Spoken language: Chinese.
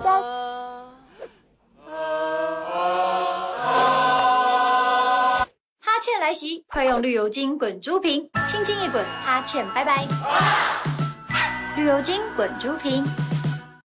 哈欠来袭快用绿油精滚珠瓶轻轻一滚哈欠拜拜。绿油精滚珠瓶。